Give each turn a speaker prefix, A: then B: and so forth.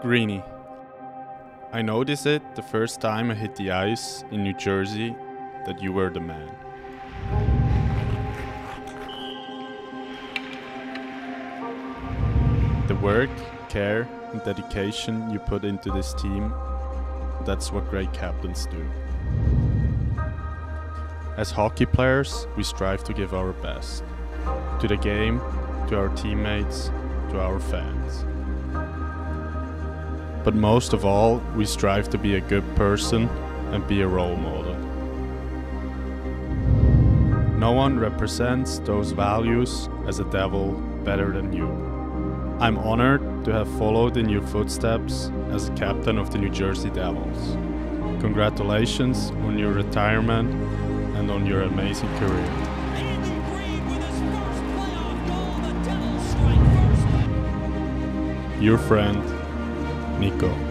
A: Greeny. I noticed it the first time I hit the ice in New Jersey that you were the man. The work, care, and dedication you put into this team, that's what great captains do. As hockey players, we strive to give our best to the game, to our teammates, to our fans. But most of all, we strive to be a good person and be a role model. No one represents those values as a devil better than you. I'm honored to have followed in your footsteps as captain of the New Jersey Devils. Congratulations on your retirement and on your amazing career. Your friend, Nico.